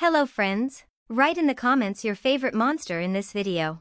Hello friends. Write in the comments your favorite monster in this video.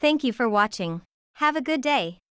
Thank you for watching. Have a good day.